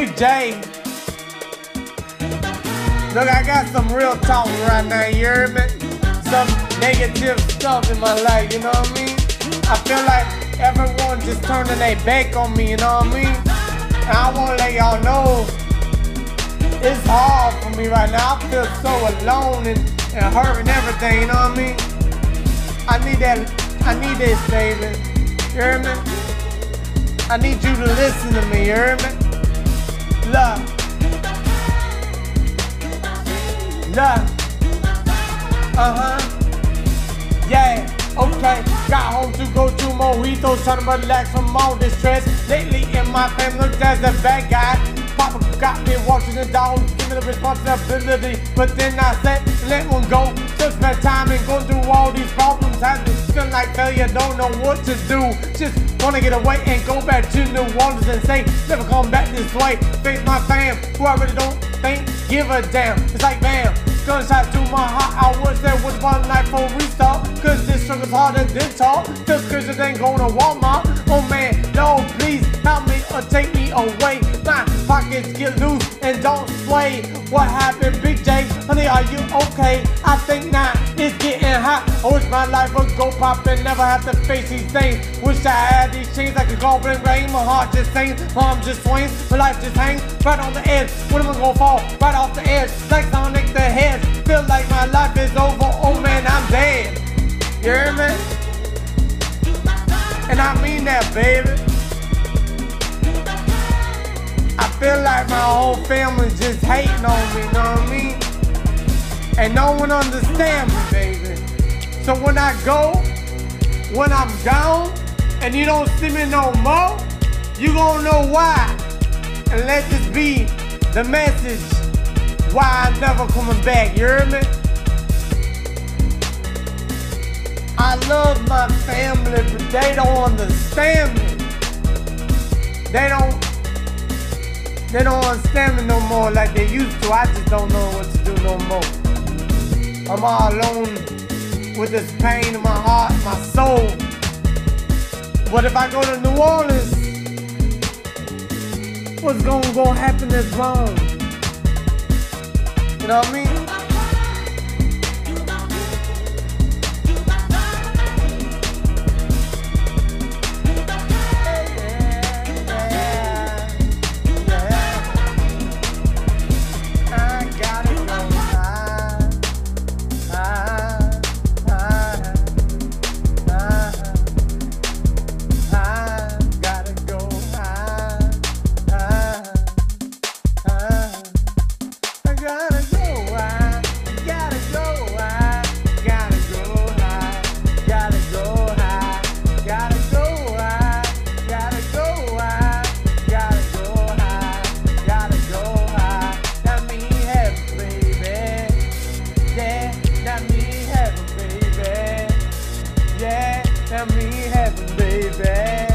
Big J. Look, I got some real talk right now, you hear me? Some negative stuff in my life, you know what I mean? I feel like everyone just turning their back on me, you know what I mean? And I wanna let y'all know it's hard for me right now. I feel so alone and, and hurt and everything, you know what I mean? I need that, I need this, baby. You hear me? I need you to listen to me, you hear me? Love. Love. Uh-huh. Yeah. Okay, got home to go to mojitos, trying to relax from all this stress. Lately in my family, as a bad guy. Papa got me watching the dog, give me the responsibility. But then I said, let one go. Just spend time and go through all these problems. Failure, don't know what to do. Just wanna get away and go back to New Orleans and say, never come back this way. Face my fam, who I really don't think give a damn. It's like bam, gunshot to my heart. I wish there was one night for restart. Cause this struggle's harder than talk. Cause it ain't going to Walmart. Oh man, no, please help me or take me away. My pockets get loose and don't sway. What happened, Big J? Honey, are you okay? I think not. It's getting hot. I wish my life would go pop and never have to face these things. Wish I had these chains I could go and rain. My heart just sings, my arm just swings, my life just hangs right on the edge. When am I gonna fall? Right off the edge, like Sonic the Hedge. Feel like my life is over. Oh man, I'm dead. You hear me? And I mean that, baby. I feel like my whole family's just hating on me, know what I mean? And no one understands me, baby. So when I go, when I'm gone, and you don't see me no more, you gonna know why. And let this be the message why I'm never coming back, you hear me? I love my family, but they don't understand me. They don't they don't understand me no more like they used to. I just don't know what to do no more. I'm all alone with this pain in my heart, my soul. But if I go to New Orleans, what's gonna go happen that's wrong? You know what I mean? Me heaven, baby.